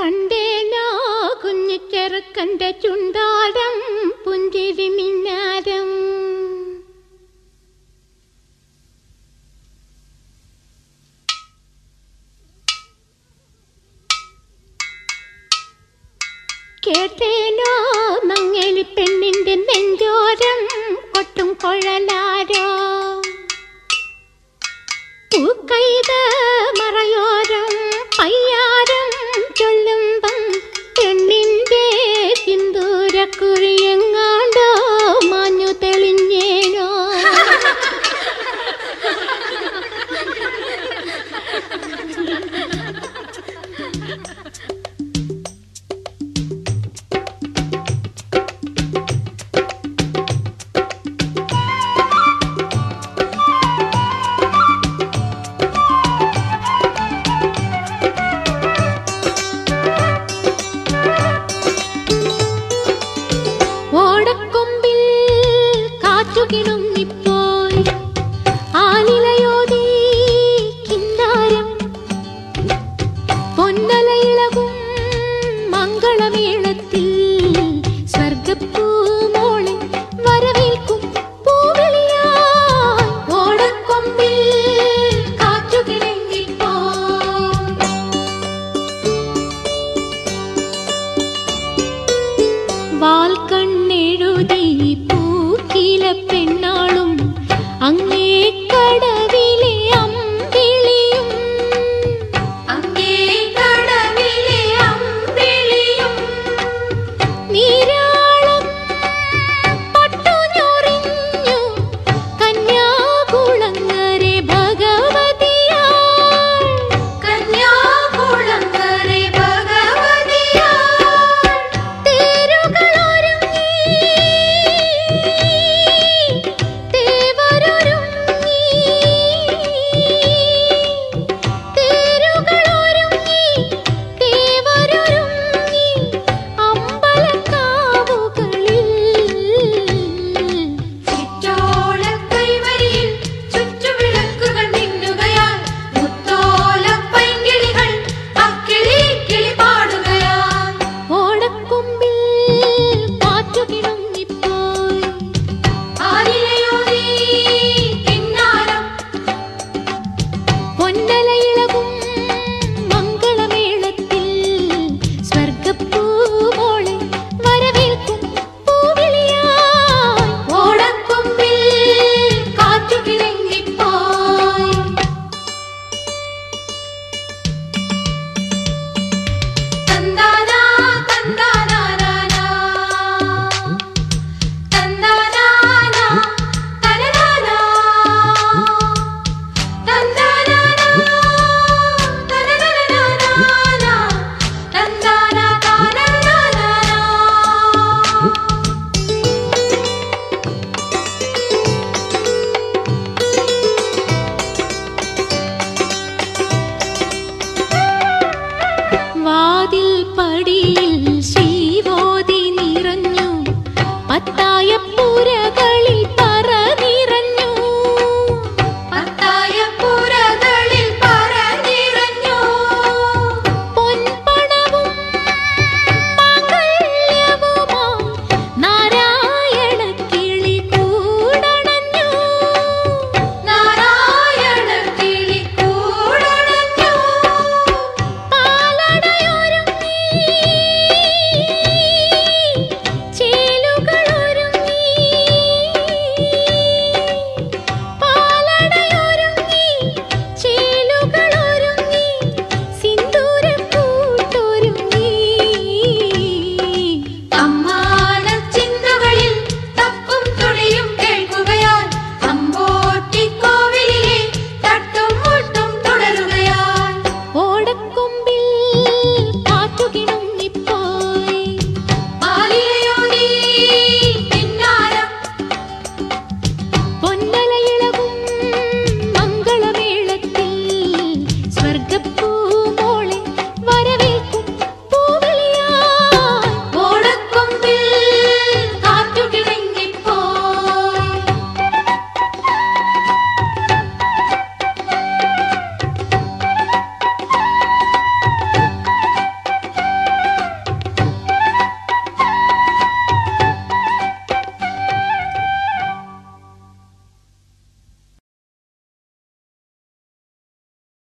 കണ്ടേനാ കുഞ്ഞു ചെറുക്കന്റെ ചുണ്ടാടം പുഞ്ചിരി മിന്നാരം. കേട്ടേനോ നങ്ങേലി പെണ്ണിന്റെ നെഞ്ചോരം കൊട്ടും കൊഴലാരോ. പൂക്കൈതാ ചുകിടും ഇപ്പോൾ